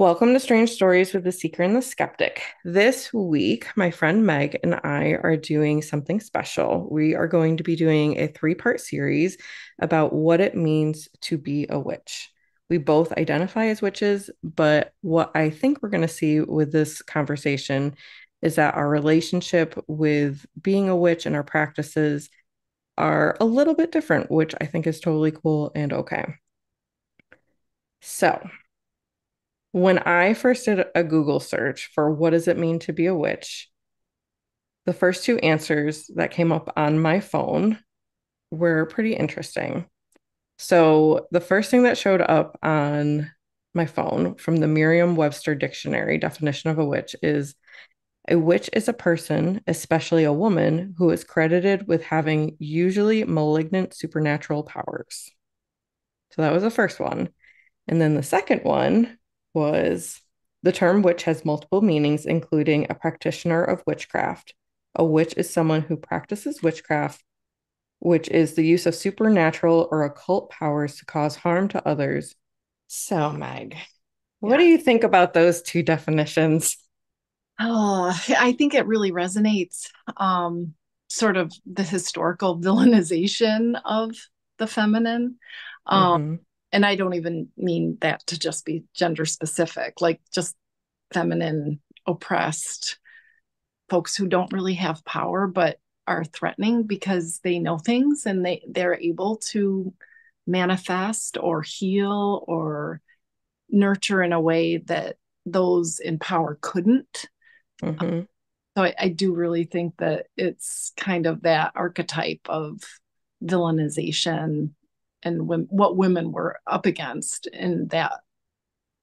Welcome to Strange Stories with the Seeker and the Skeptic. This week, my friend Meg and I are doing something special. We are going to be doing a three part series about what it means to be a witch. We both identify as witches, but what I think we're going to see with this conversation is that our relationship with being a witch and our practices are a little bit different, which I think is totally cool and okay. So, when I first did a Google search for what does it mean to be a witch, the first two answers that came up on my phone were pretty interesting. So, the first thing that showed up on my phone from the Merriam Webster Dictionary definition of a witch is a witch is a person, especially a woman, who is credited with having usually malignant supernatural powers. So, that was the first one. And then the second one was the term witch has multiple meanings, including a practitioner of witchcraft. A witch is someone who practices witchcraft, which is the use of supernatural or occult powers to cause harm to others. So, Meg, what do you think about those two definitions? Oh, I think it really resonates. Um, sort of the historical villainization of the feminine. Um, mm-hmm and I don't even mean that to just be gender specific, like just feminine, oppressed folks who don't really have power but are threatening because they know things and they they're able to manifest or heal or nurture in a way that those in power couldn't. Mm-hmm. So I, I do really think that it's kind of that archetype of villainization and when, what women were up against in that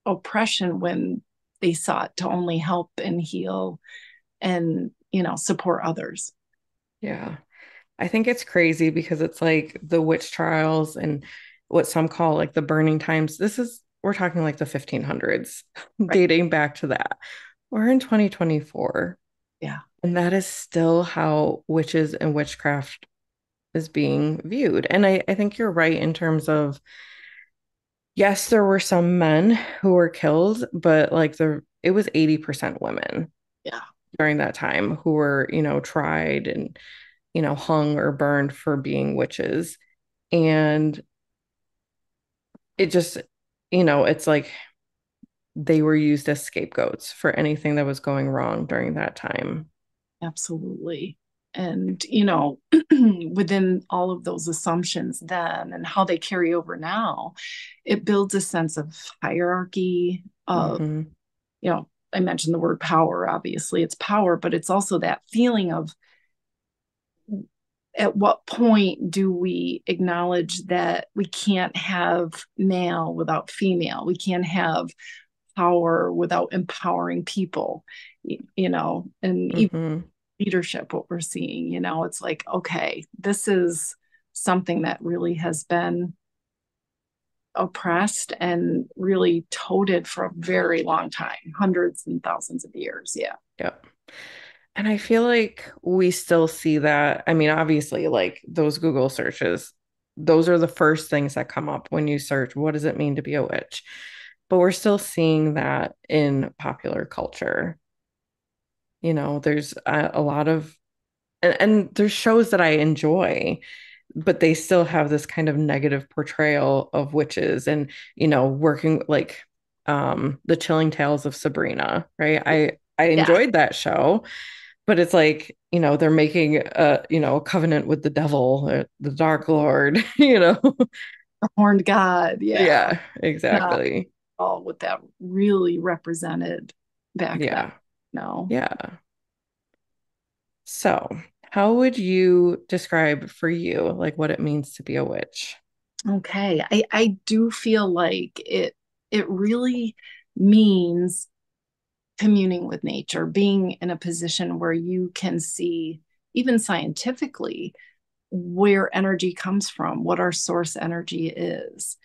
oppression when they sought to only help and heal and you know support others. Yeah. I think it's crazy because it's like the witch trials and what some call like the burning times. This is we're talking like the 1500s right. dating back to that. We're in 2024 yeah. And that is still how witches and witchcraft is being viewed. And I, I think you're right in terms of yes, there were some men who were killed, but like the it was 80% women. Yeah. During that time who were, you know, tried and, you know, hung or burned for being witches. And it just, you know, it's like they were used as scapegoats for anything that was going wrong during that time. Absolutely and you know within all of those assumptions then and how they carry over now it builds a sense of hierarchy of mm-hmm. you know i mentioned the word power obviously it's power but it's also that feeling of at what point do we acknowledge that we can't have male without female we can't have power without empowering people you know and mm-hmm. even leadership what we're seeing you know it's like okay this is something that really has been oppressed and really toted for a very long time hundreds and thousands of years yeah. Yeah and i feel like we still see that. I mean obviously like those google searches those are the first things that come up when you search what does it mean to be a witch? But we're still seeing that in popular culture you know there's a, a lot of and, and there's shows that i enjoy but they still have this kind of negative portrayal of witches and you know working like um the chilling tales of sabrina right? I i enjoyed yeah. that show but it's like you know they're making a you know a covenant with the devil uh, the dark lord you know? The horned god yeah. Yeah exactly. All what that really represented back yeah. then no. Yeah. So, how would you describe for you like what it means to be a witch? Okay. I I do feel like it it really means communing with nature, being in a position where you can see even scientifically where energy comes from, what our source energy is.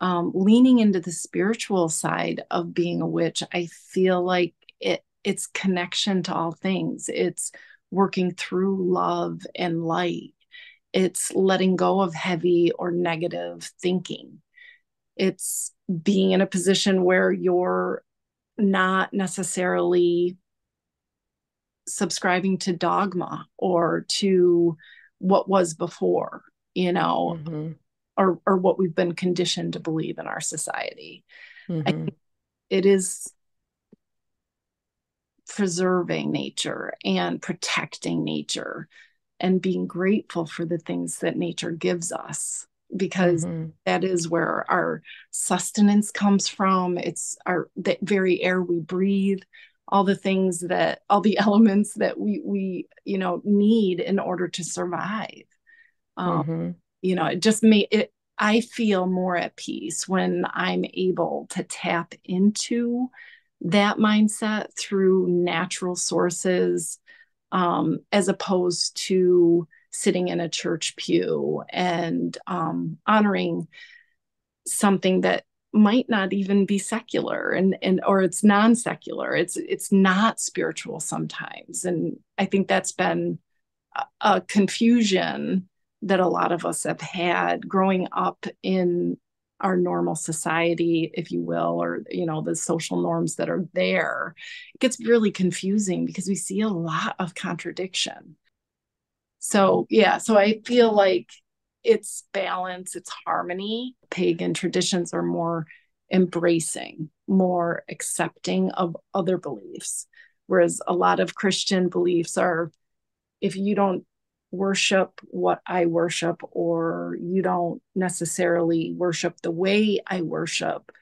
Um, leaning into the spiritual side of being a witch, I feel like it it's connection to all things it's working through love and light it's letting go of heavy or negative thinking it's being in a position where you're not necessarily subscribing to dogma or to what was before, you know, mm-hmm. or or what we've been conditioned to believe in our society. Mm-hmm. it is preserving nature and protecting nature and being grateful for the things that nature gives us because mm-hmm. that is where our sustenance comes from it's our that very air we breathe all the things that all the elements that we we you know need in order to survive um, mm-hmm. you know it just made it i feel more at peace when i'm able to tap into that mindset through natural sources um, as opposed to sitting in a church pew and um, honoring something that might not even be secular and and or it's non-secular. It's it's not spiritual sometimes. And i think that's been a, a confusion that a lot of us have had growing up in our normal society if you will or you know the social norms that are there it gets really confusing because we see a lot of contradiction so yeah so i feel like it's balance, it's harmony. Pagan traditions are more embracing, more accepting of other beliefs. Whereas a lot of Christian beliefs are if you don't worship what I worship, or you don't necessarily worship the way I worship,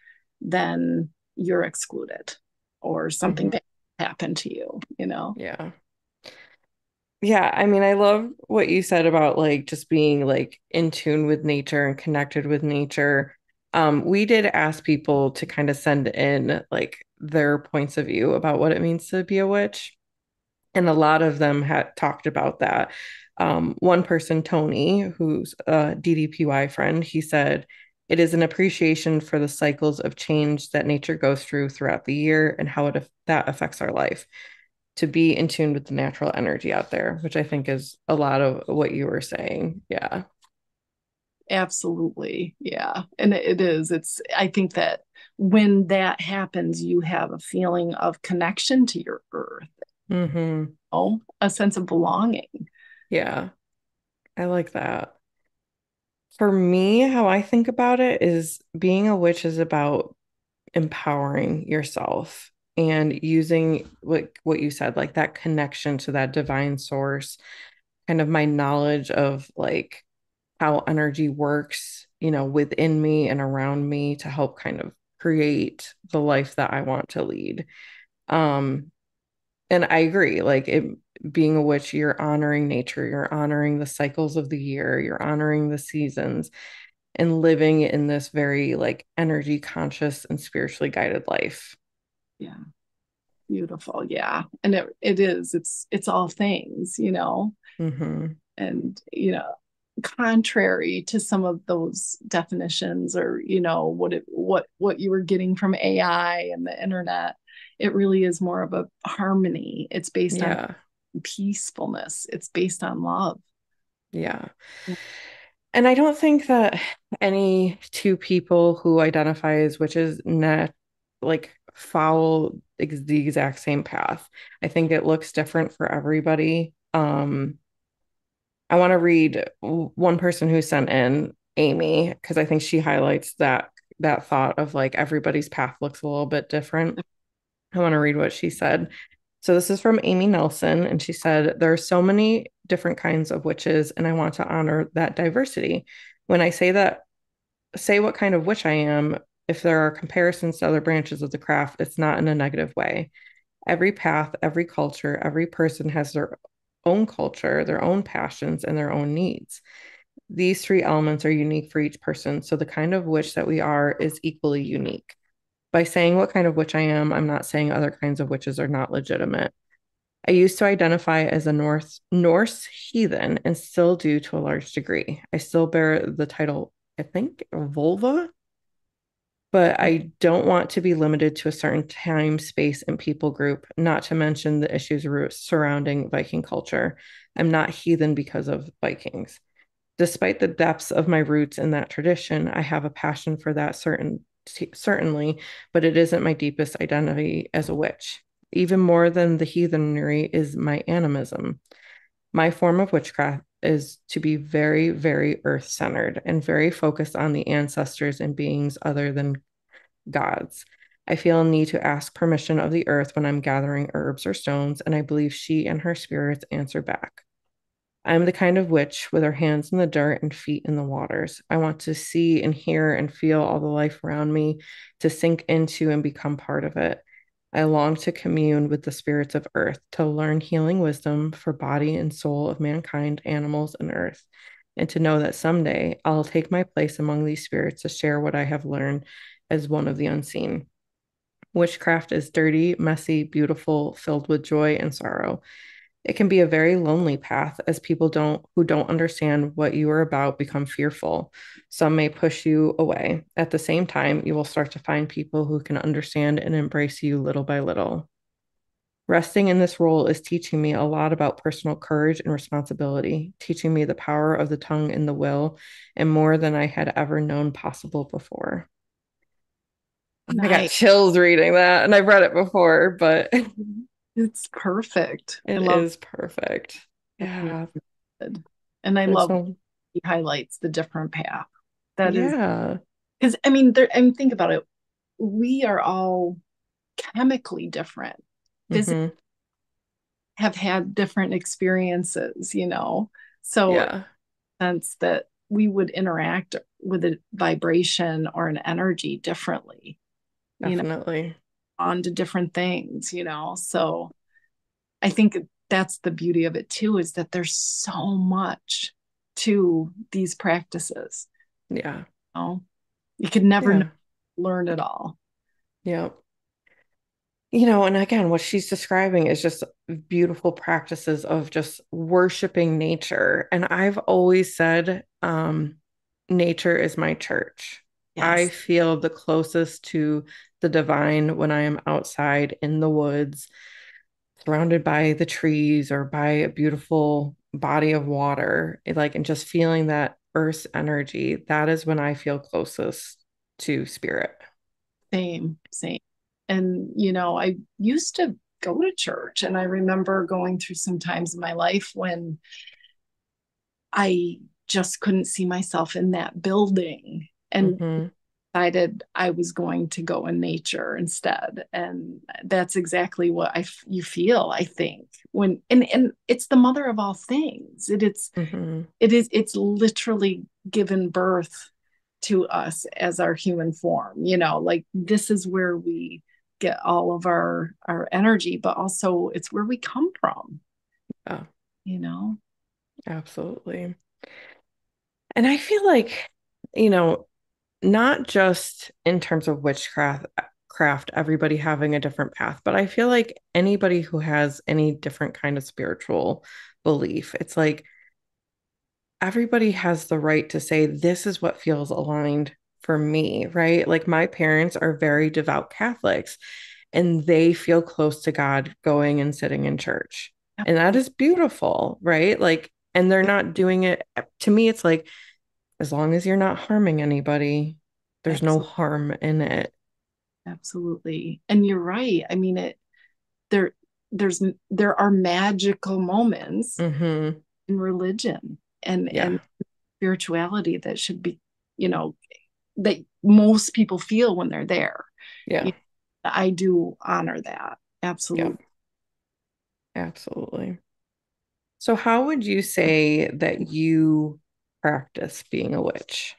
then you're excluded or something mm-hmm. that happened to you, you know? Yeah yeah i mean i love what you said about like just being like in tune with nature and connected with nature um we did ask people to kind of send in like their points of view about what it means to be a witch and a lot of them had talked about that um one person tony who's a ddpy friend he said it is an appreciation for the cycles of change that nature goes through throughout the year and how it that affects our life to be in tune with the natural energy out there, which I think is a lot of what you were saying. Yeah. Absolutely. Yeah. And it is. It's, I think that when that happens, you have a feeling of connection to your earth, mm-hmm. oh, a sense of belonging. Yeah. I like that. For me, how I think about it is being a witch is about empowering yourself and using like what you said like that connection to that divine source kind of my knowledge of like how energy works you know within me and around me to help kind of create the life that I want to lead um and I agree like it being a witch you're honoring nature you're honoring the cycles of the year you're honoring the seasons and living in this very like energy conscious and spiritually guided life. Yeah. Beautiful. Yeah. And it, it is. It's it's all things you know? Mm-hmm. and you know contrary to some of those definitions or you know what it what what you were getting from ai and the internet it really is more of a harmony. It's based yeah. on peacefulness it's based on love yeah. yeah and i don't think that any two people who identify as witches net like follow the exact same path. I think it looks different for everybody. Um, I want to read one person who sent in Amy because I think she highlights that that thought of like everybody's path looks a little bit different. I want to read what she said. So this is from Amy Nelson and she said there are so many different kinds of witches and I want to honor that diversity. When I say that say what kind of witch I am, if there are comparisons to other branches of the craft, it's not in a negative way. Every path, every culture, every person has their own culture, their own passions, and their own needs. These three elements are unique for each person, so the kind of witch that we are is equally unique. By saying what kind of witch I am, I'm not saying other kinds of witches are not legitimate. I used to identify as a North Norse heathen and still do to a large degree. I still bear the title, I think, Volva but I don't want to be limited to a certain time, space, and people group, not to mention the issues surrounding Viking culture. I'm not heathen because of Vikings. Despite the depths of my roots in that tradition, I have a passion for that certain certainly, but it isn't my deepest identity as a witch. Even more than the heathenry is my animism. My form of witchcraft is to be very, very earth centered and very focused on the ancestors and beings other than gods. I feel a need to ask permission of the earth when I'm gathering herbs or stones, and I believe she and her spirits answer back. I am the kind of witch with her hands in the dirt and feet in the waters. I want to see and hear and feel all the life around me, to sink into and become part of it. I long to commune with the spirits of earth, to learn healing wisdom for body and soul of mankind, animals, and earth, and to know that someday I'll take my place among these spirits to share what I have learned as one of the unseen. Witchcraft is dirty, messy, beautiful, filled with joy and sorrow. It can be a very lonely path as people don't who don't understand what you are about become fearful. Some may push you away. At the same time, you will start to find people who can understand and embrace you little by little. Resting in this role is teaching me a lot about personal courage and responsibility, teaching me the power of the tongue and the will, and more than I had ever known possible before. Nice. I got chills reading that, and I've read it before, but mm-hmm. It's perfect. It is perfect. Yeah. And I love he highlights the different path. That yeah. because I mean, there I mean, think about it. We are all chemically different. Mm-hmm. Have had different experiences, you know. So yeah. sense that we would interact with a vibration or an energy differently. Definitely. You know, on to different things, you know. So I think that's the beauty of it too, is that there's so much to these practices. Yeah. You, know? you could never yeah. learn it all. Yeah. You know, and again, what she's describing is just beautiful practices of just worshiping nature. And I've always said, um, nature is my church. Yes. I feel the closest to the divine when I am outside in the woods, surrounded by the trees or by a beautiful body of water, like, and just feeling that earth's energy. That is when I feel closest to spirit. Same, same. And, you know, I used to go to church, and I remember going through some times in my life when I just couldn't see myself in that building and mm-hmm. Decided I was going to go in nature instead. And that's exactly what I f- you feel, I think. When and and it's the mother of all things. It, it's mm-hmm. it is it's literally given birth to us as our human form. You know, like this is where we get all of our our energy, but also it's where we come from. Yeah. You know? Absolutely. And I feel like, you know, not just in terms of witchcraft craft everybody having a different path but i feel like anybody who has any different kind of spiritual belief it's like everybody has the right to say this is what feels aligned for me right? Like my parents are very devout catholics and they feel close to god going and sitting in church. And that is beautiful right? Like and they're not doing it to me it's like as long as you're not harming anybody, there's Absolutely. no harm in it. Absolutely. And you're right. I mean it there there's there are magical moments mm-hmm. in religion and yeah. and spirituality that should be, you know, that most people feel when they're there. Yeah. You know, I do honor that. Absolutely. Yeah. Absolutely. So how would you say that you practice being a witch?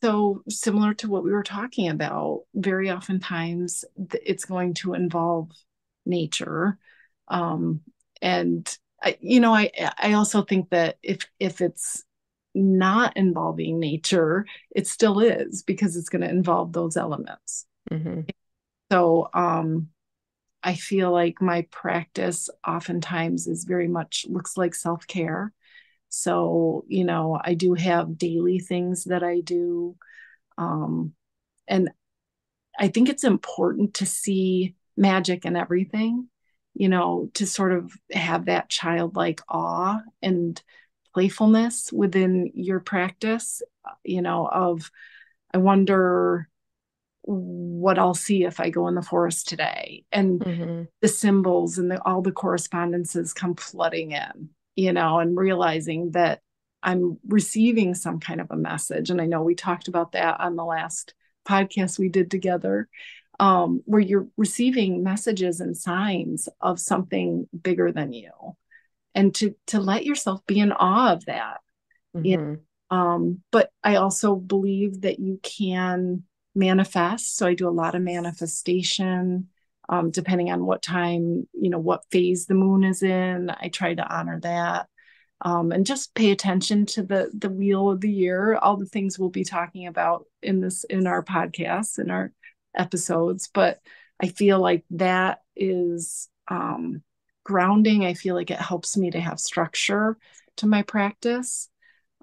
So, similar to what we were talking about, very oftentimes it's going to involve nature. Um, and I, you know, I I also think that if if it's not involving nature, it still is because it's going to involve those elements. Mm-hmm. So, um, I feel like my practice oftentimes is very much looks like self care. So, you know, I do have daily things that I do. Um, and I think it's important to see magic in everything, you know, to sort of have that childlike awe and playfulness within your practice, you know, of, I wonder what I'll see if I go in the forest today. And mm-hmm. the symbols and the, all the correspondences come flooding in, you know, and realizing that I'm receiving some kind of a message. And I know we talked about that on the last podcast we did together, um, where you're receiving messages and signs of something bigger than you. And to to let yourself be in awe of that. Mm-hmm. You know? um, but I also believe that you can manifest. So I do a lot of manifestation. Um, depending on what time, you know, what phase the moon is in, I try to honor that. Um, and just pay attention to the the wheel of the year. All the things we'll be talking about in this in our podcasts in our episodes. But i feel like that is um, grounding. I feel like it helps me to have structure to my practice.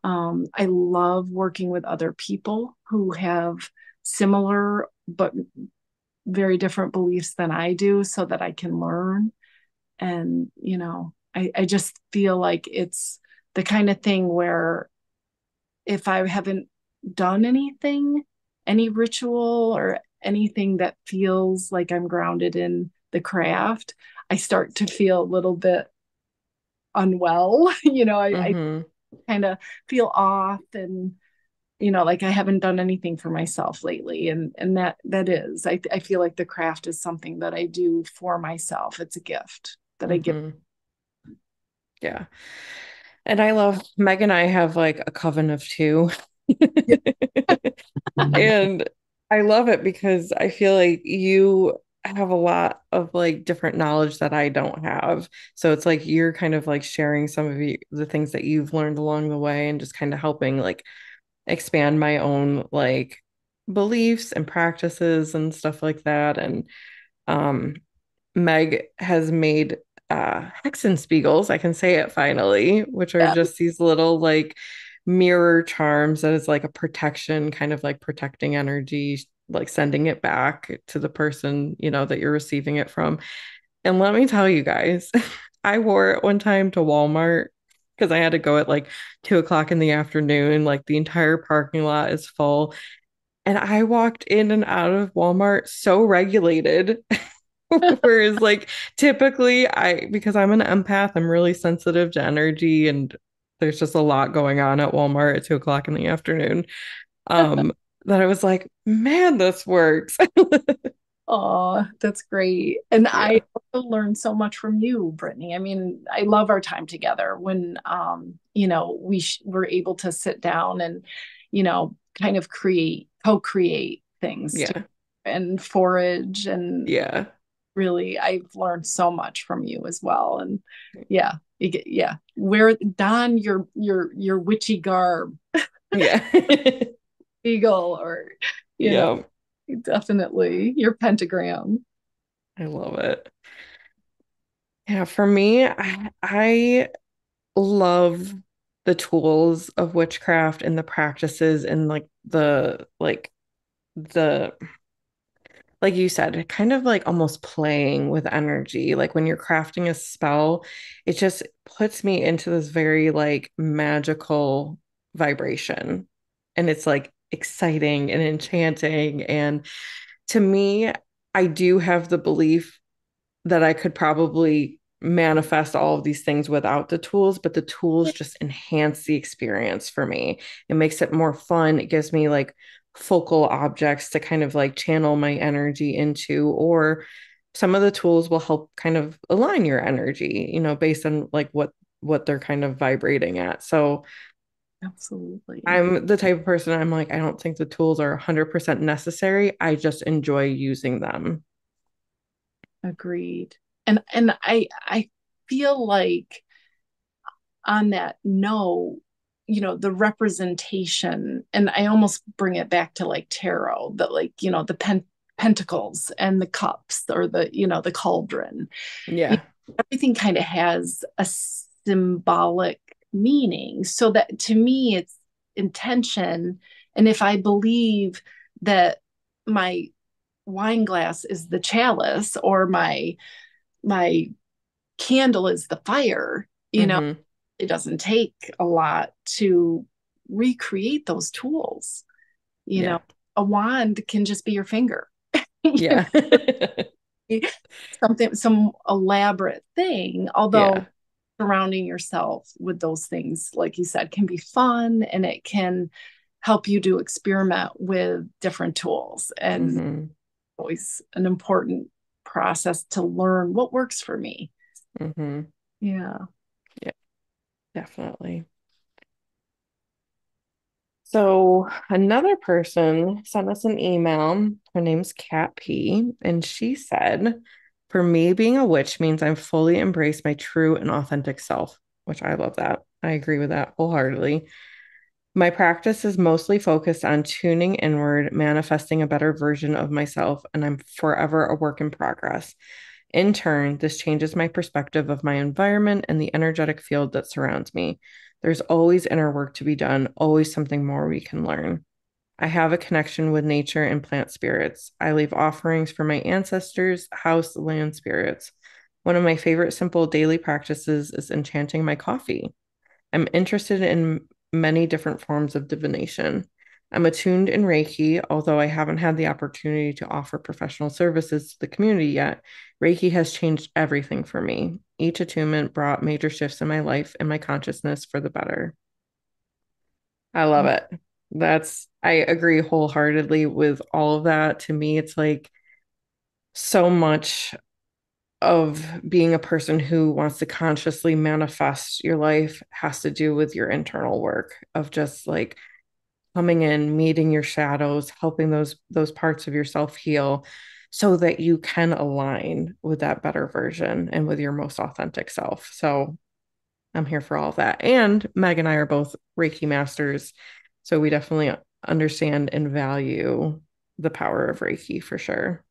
Um, i love working with other people who have similar but very different beliefs than i do so that i can learn and you know I, I just feel like it's the kind of thing where if I haven't done anything, any ritual or anything that feels like I'm grounded in the craft, I start to feel a little bit unwell. you know, I, mm-hmm. I kind of feel off and you know like i haven't done anything for myself lately and and that that is i, I feel like the craft is something that i do for myself it's a gift that mm-hmm. i give mm-hmm. Yeah. And I love Meg and I have like a coven of two. and I love it because I feel like you have a lot of like different knowledge that I don't have. So it's like you're kind of like sharing some of the, the things that you've learned along the way and just kind of helping like expand my own like beliefs and practices and stuff like that. And um Meg has made uh Hexenspiegels, I can say it finally, which are yeah. just these little like mirror charms that is like a protection, kind of like protecting energy, like sending it back to the person, you know, that you're receiving it from. And let me tell you guys, I wore it one time to Walmart because I had to go at like two o'clock in the afternoon. Like the entire parking lot is full. And I walked in and out of Walmart so regulated. Whereas, like, typically, I, because I'm an empath, I'm really sensitive to energy and there's just a lot going on at Walmart at two o'clock in the afternoon. Um, that I was like, man, this works. Oh, that's great. And yeah. I also learned so much from you, Brittany. I mean, I love our time together when, um, you know, we sh- were able to sit down and, you know, kind of create, co create things yeah. and forage and, yeah, really I've learned so much from you as well. And yeah, you get, yeah, wear don your your your witchy garb. Yeah. Eagle or you yeah. know, definitely your pentagram. I love it. Yeah, for me, I, I love the tools of witchcraft and the practices and like the like the like you said, kind of like almost playing with energy. Like when you're crafting a spell, it just puts me into this very like magical vibration. And it's like exciting and enchanting. And to me, I do have the belief that I could probably manifest all of these things without the tools, but the tools just enhance the experience for me. It makes it more fun. It gives me like focal objects to kind of like channel my energy into or some of the tools will help kind of align your energy you know based on like what what they're kind of vibrating at so absolutely. I'm the type of person i'm like i don't think the tools are 100% necessary i just enjoy using them. Agreed. And and i i feel like on that no, you know the representation and i almost bring it back to like tarot that like you know the pen, pentacles and the cups or the you know the cauldron. Yeah. You know, everything kind of has a symbolic meaning so that to me it's intention and if i believe that my wine glass is the chalice or my my candle is the fire you mm-hmm. know it doesn't take a lot to recreate those tools you yeah. know a wand can just be your finger. yeah. Something, some elaborate thing, although yeah. Surrounding yourself with those things, like you said, can be fun and it can help you to experiment with different tools. And mm-hmm. always an important process to learn what works for me. Mm-hmm. Yeah. Yeah, definitely. So another person sent us an email. Her name's Kat P. And she said, For me, being a witch means I'm fully embraced my true and authentic self, which I love that. I agree with that wholeheartedly. My practice is mostly focused on tuning inward, manifesting a better version of myself, and I'm forever a work in progress. In turn, this changes my perspective of my environment and the energetic field that surrounds me. There's always inner work to be done, always something more we can learn. I have a connection with nature and plant spirits. I leave offerings for my ancestors, house, land spirits. One of my favorite simple daily practices is enchanting my coffee. I'm interested in many different forms of divination. I'm attuned in Reiki, although I haven't had the opportunity to offer professional services to the community yet. Reiki has changed everything for me. Each attunement brought major shifts in my life and my consciousness for the better. I love mm. it. That's, I agree wholeheartedly with all of that. To me, it's like so much of being a person who wants to consciously manifest your life has to do with your internal work of just like coming in, meeting your shadows, helping those those parts of yourself heal so that you can align with that better version and with your most authentic self. So I'm here for all of that. And Meg and I are both Reiki masters. So we definitely understand and value the power of Reiki for sure.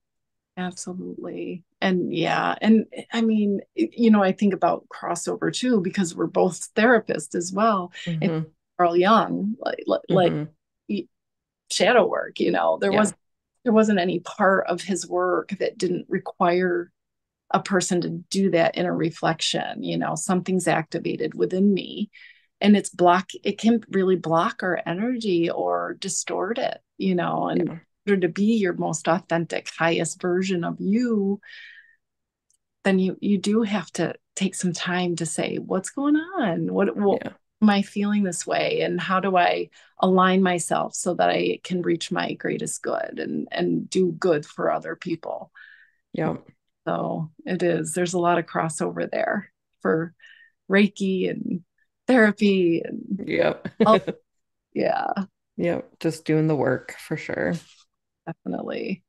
Absolutely. And yeah, and I mean, you know, I think about crossover too because we're both therapists as well. Mm-hmm. And Carl Jung, like like mm-hmm. shadow work, you know, there yeah. was there wasn't any part of his work that didn't require a person to do that inner reflection, you know, something's activated within me and it's block it can really block our energy or distort it, you know, and yeah. order to be your most authentic, highest version of you, then you you do have to take some time to say what's going on what, what yeah am I feeling this way and how do I align myself so that I can reach my greatest good and and do good for other people. Yeah. So it is. There's a lot of crossover there for Reiki and therapy and yep. yeah. Yep. Just doing the work for sure. Definitely.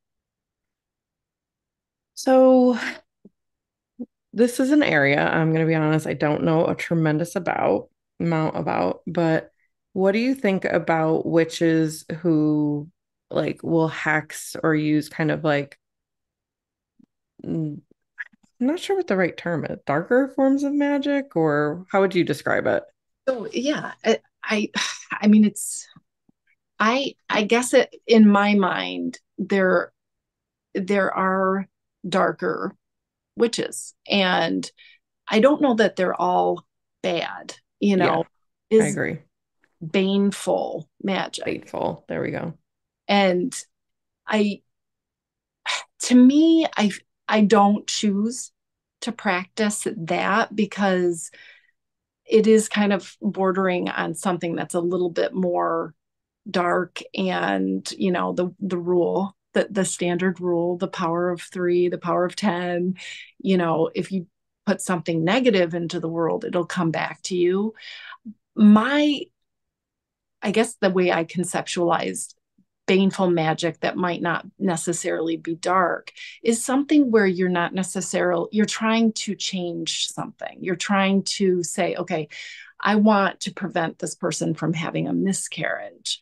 So this is an area I'm going to be honest, I don't know a tremendous about amount about, but what do you think about witches who like will hex or use kind of like I'm not sure what the right term is, darker forms of magic, or how would you describe it? So yeah, I I, I mean it's I I guess it in my mind there there are darker witches and I don't know that they're all bad you know, yeah, is I agree. baneful magic. Baneful. There we go. And I to me, I I don't choose to practice that because it is kind of bordering on something that's a little bit more dark and you know the the rule the the standard rule the power of 3 the power of 10 you know if you put something negative into the world, it'll come back to you. My, I guess the way I conceptualized baneful magic that might not necessarily be dark is something where you're not necessarily you're trying to change something. You're trying to say okay i want to prevent this person from having a miscarriage.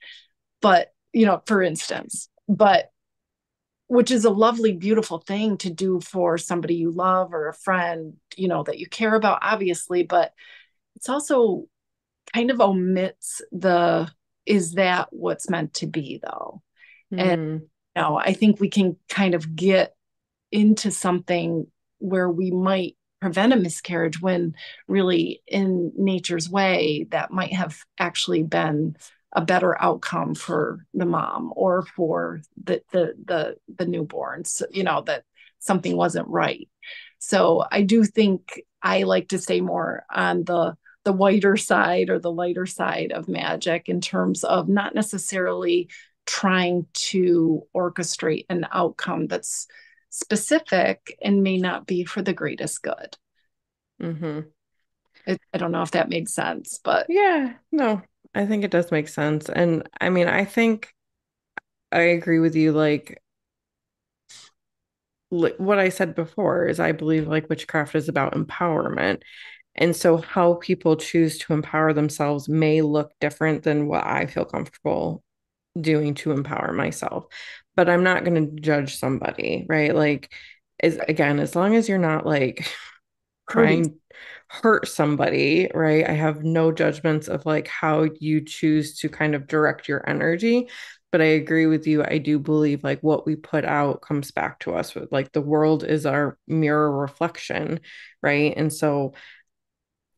But you know for instance but which is a lovely beautiful thing to do for somebody you love or a friend you know that you care about obviously but it's also kind of omits the is that what's meant to be though mm. and you know i think we can kind of get into something where we might prevent a miscarriage when really in nature's way that might have actually been a better outcome for the mom or for the the the, the newborns you know that something wasn't right so i do think i like to stay more on the the whiter side or the lighter side of magic in terms of not necessarily trying to orchestrate an outcome that's specific and may not be for the greatest good. Mm-hmm. It, I don't know if that made sense, but yeah, no, I think it does make sense. And I mean, I think I agree with you. Like, like what I said before is I believe like witchcraft is about empowerment. And so, how people choose to empower themselves may look different than what I feel comfortable doing to empower myself. But I'm not going to judge somebody, right? Like, is again, as long as you're not like trying to hurt somebody, right? I have no judgments of like how you choose to kind of direct your energy. But I agree with you. I do believe like what we put out comes back to us like the world is our mirror reflection, right? And so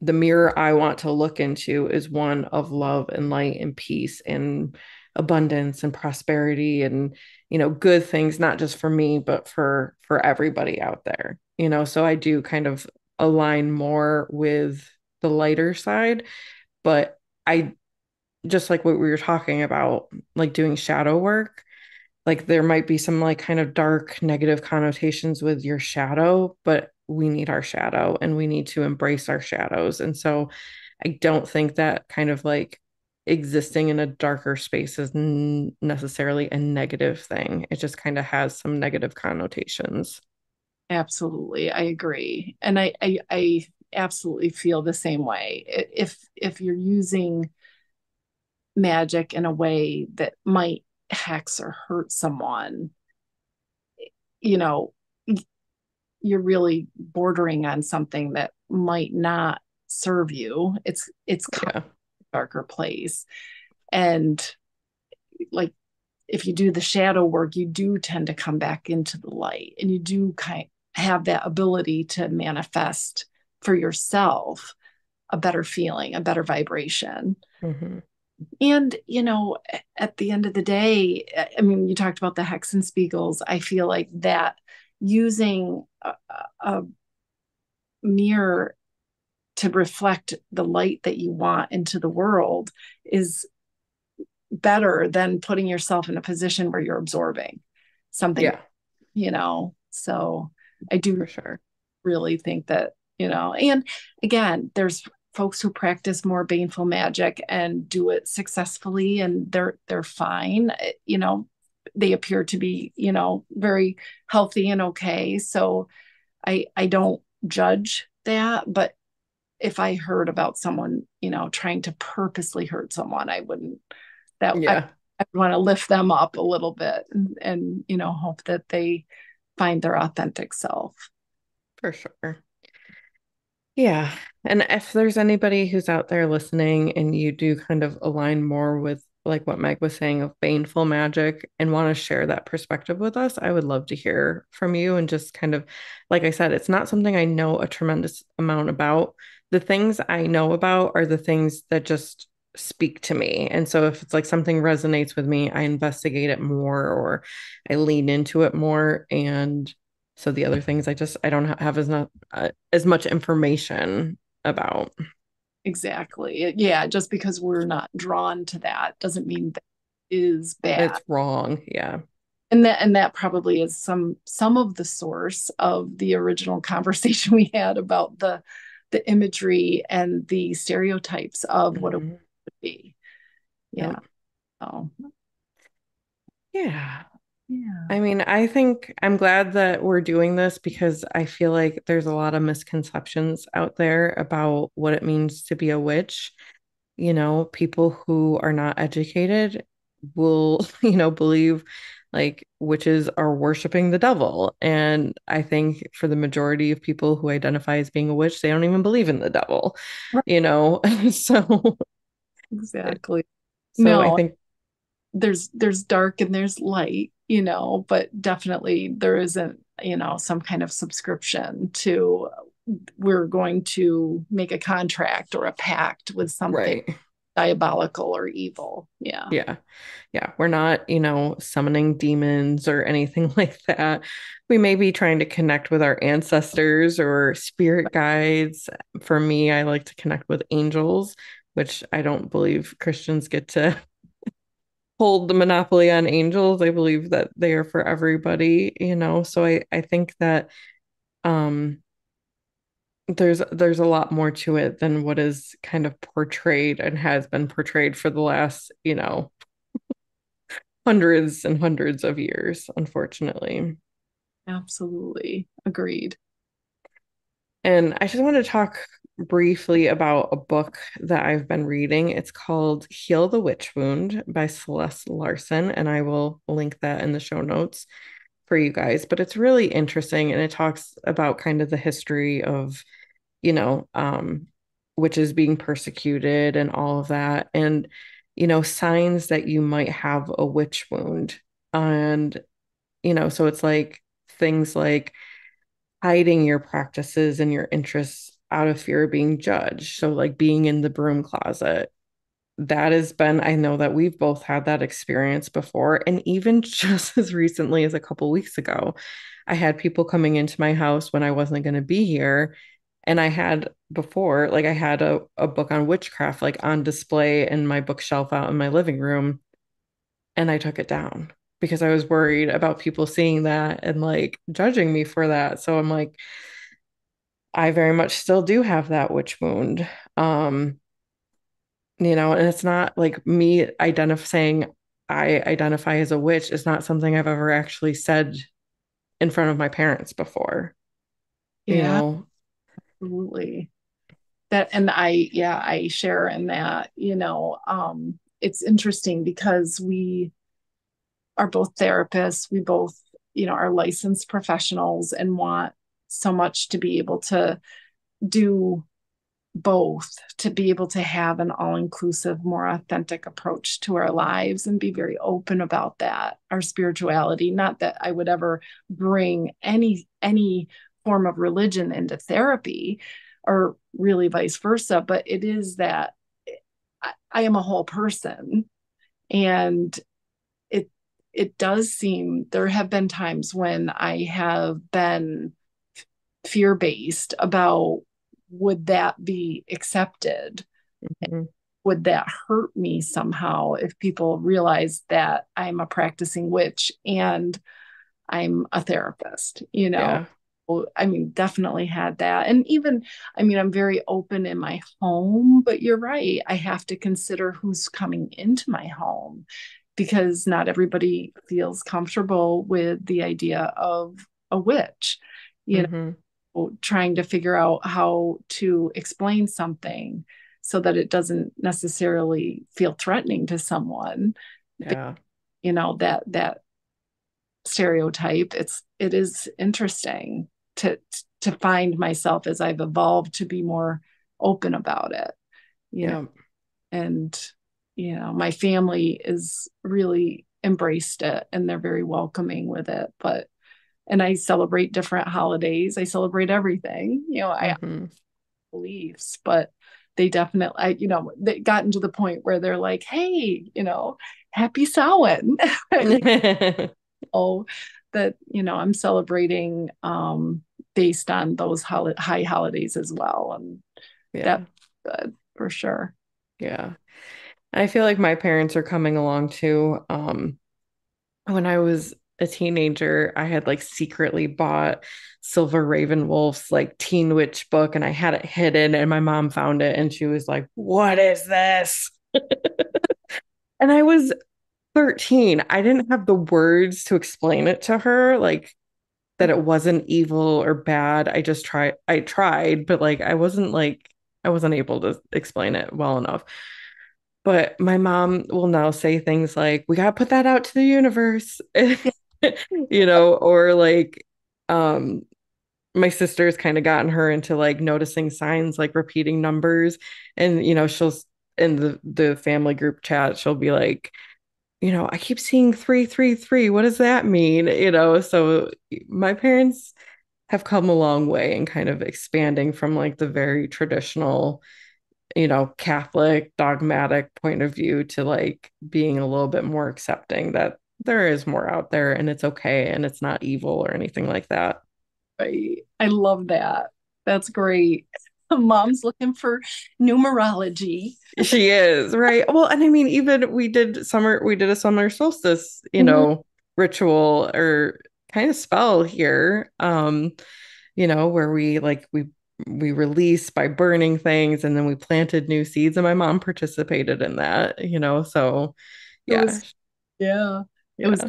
the mirror I want to look into is one of love and light and peace and abundance and prosperity and you know good things not just for me but for for everybody out there you know? So I do kind of align more with the lighter side but I just like what we were talking about like doing shadow work like there might be some like kind of dark negative connotations with your shadow but we need our shadow and we need to embrace our shadows. And so I don't think that kind of like existing in a darker space is n- necessarily a negative thing. It just kind of has some negative connotations. Absolutely. I agree. And I, I, I absolutely feel the same way. If if you're using magic in a way that might hex or hurt someone, you know, you're really bordering on something that might not serve you. It's it's yeah. darker place. And like if you do the shadow work, you do tend to come back into the light and you do kind of have that ability to manifest for yourself a better feeling, a better vibration. Mm-hmm. And, you know, at the end of the day, I mean, you talked about the Hexenspiegels. I feel like that using a, a mirror to reflect the light that you want into the world is better than putting yourself in a position where you're absorbing something yeah. you know? So i do for sure. really think that you know and again there's folks who practice more baneful magic and do it successfully and they're they're fine eh, you know they appear to be you know very healthy and okay so i i don't judge that but if i heard about someone you know trying to purposely hurt someone i wouldn't that yeah. I, I want to lift them up a little bit and, and you know hope that they find their authentic self for sure yeah. And if there's anybody who's out there listening and you do kind of align more with like what Meg was saying of baneful magic and want to share that perspective with us, I would love to hear from you and just kind of, like I said, it's not something I know a tremendous amount about. The things I know about are the things that just speak to me. And so if it's like something resonates with me, I investigate it more or I lean into it more. And so the other things I just, I don't have as not uh, as much information about. Exactly. Yeah. Just because we're not drawn to that doesn't mean that is bad. It's wrong. Yeah. And that and that probably is some some of the source of the original conversation we had about the the imagery and the stereotypes of mm-hmm. what it mm-hmm. would be. Yeah. Yep. Oh. Yeah. Yeah. I mean, I think I'm glad that we're doing this because I feel like there's a lot of misconceptions out there about what it means to be a witch. You know, people who are not educated will, you know, believe like witches are worshiping the devil. And I think for the majority of people who identify as being a witch, they don't even believe in the devil, right. you know? so, exactly. So no, I think there's there's dark and there's light you know, but definitely there isn't, you know, some kind of subscription to we're going to make a contract or a pact with something right. diabolical or evil. Yeah. Yeah. Yeah. We're not, you know, summoning demons or anything like that. We may be trying to connect with our ancestors or spirit guides. For me, I like to connect with angels, which I don't believe Christians get to hold the monopoly on angels. I believe that they are for everybody, you know. So I I think that um there's there's a lot more to it than what is kind of portrayed and has been portrayed for the last, you know, hundreds and hundreds of years, unfortunately. Absolutely. Agreed. And I just want to talk briefly about a book that I've been reading. It's called Heal the Witch Wound by Celeste Larsen, and I will link that in the show notes for you guys. But it's really interesting and it talks about kind of the history of, you know, um, witches being persecuted and all of that. And, you know, signs that you might have a witch wound. And, you know, so it's like things like hiding your practices and your interests out of fear of being judged. So, like being in the broom closet, that has been, I know that we've both had that experience before. And even just as recently as a couple weeks ago, I had people coming into my house when I wasn't going to be here. And I had before, like, I had a, a book on witchcraft, like on display in my bookshelf out in my living room. And I took it down because I was worried about people seeing that and like judging me for that. So I'm like, I very much still do have that witch wound. Um, you know, and it's not like me identifying I identify as a witch is not something I've ever actually said in front of my parents before. Yeah, you know? absolutely. That and I yeah, I share in that, you know, um it's interesting because we are both therapists, we both, you know, are licensed professionals and want so much to be able to do both to be able to have an all inclusive, more authentic approach to our lives and be very open about that, our spirituality. Not that I would ever bring any, any form of religion into therapy or really vice versa, but it is that I, I am a whole person. And it, it does seem there have been times when I have been fear based about would that be accepted? Mm-hmm. Would that hurt me somehow if people realize that I'm a practicing witch and I'm a therapist? You know, yeah. I mean, definitely had that. And even, I mean, I'm very open in my home, but you're right. I have to consider who's coming into my home because not everybody feels comfortable with the idea of a witch. You mm-hmm. know, trying to figure out how to explain something so that it doesn't necessarily feel threatening to someone. Yeah. you know that that stereotype it's it is interesting to to find myself as i've evolved to be more open about it. You yeah. know and you know my family is really embraced it and they're very welcoming with it but and I celebrate different holidays. I celebrate everything, you know, I mm-hmm. beliefs, but they definitely, I, you know, they gotten to the point where they're like, hey, you know, happy Samhain. oh, that, you know, I'm celebrating um, based on those hol- high holidays as well. And yeah, that's good for sure. Yeah. I feel like my parents are coming along too. Um, when I was a teenager, I had like secretly bought Silver Ravenwolf's like Teen Witch book and I had it hidden and my mom found it and she was like, "What is this?" and I was 13. I didn't have the words to explain it to her like that it wasn't evil or bad. I just tried I tried, but like I wasn't like I wasn't able to explain it well enough. But my mom will now say things like, "We got to put that out to the universe." you know, or like um my sister's kind of gotten her into like noticing signs like repeating numbers and you know she'll in the the family group chat she'll be like you know i keep seeing 333 what does that mean? You know so my parents have come a long way in kind of expanding from like the very traditional you know, Catholic dogmatic point of view to like being a little bit more accepting that there is more out there and it's okay and it's not evil or anything like that. Right. I love that. That's great. Mom's looking for numerology. she is, right? Well, and I mean, even we did summer, we did a summer solstice, you mm-hmm. know, ritual or kind of spell here. Um, you know, where we like we we release by burning things and then we planted new seeds and my mom participated in that, you know. So yeah. Was, yeah. It was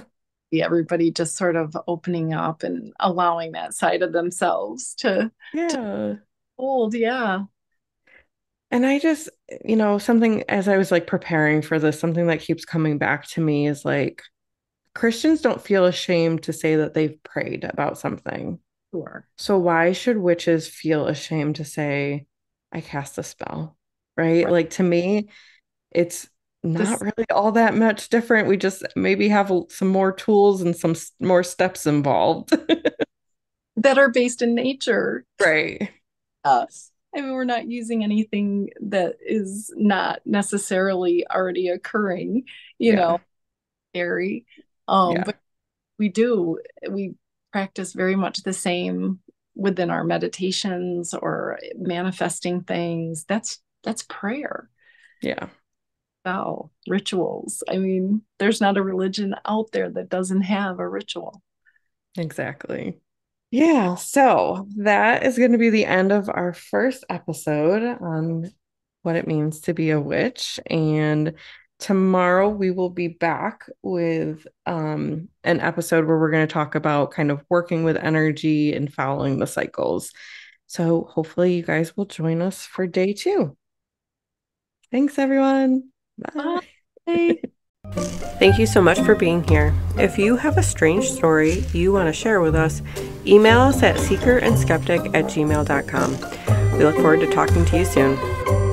everybody just sort of opening up and allowing that side of themselves to yeah. to hold yeah. And i just you know something as i was like preparing for this something that keeps coming back to me is like christians don't feel ashamed to say that they've prayed about something. Sure. So why should witches feel ashamed to say i cast a spell right, right. like to me it's not really all that much different. We just maybe have some more tools and some more steps involved that are based in nature. Right. Us. I mean, we're not using anything that is not necessarily already occurring, you yeah. know, scary. Um, yeah. but we do, we practice very much the same within our meditations or manifesting things. That's that's prayer. Yeah spell, rituals. I mean, there's not a religion out there that doesn't have a ritual. Exactly. Yeah, so that is going to be the end of our first episode on what it means to be a witch. And tomorrow we will be back with um, an episode where we're going to talk about kind of working with energy and following the cycles. So hopefully you guys will join us for day two. Thanks, everyone. Bye. Bye. Thank you so much for being here. If you have a strange story you want to share with us, email us at seekerandskeptic at gmail.com. We look forward to talking to you soon.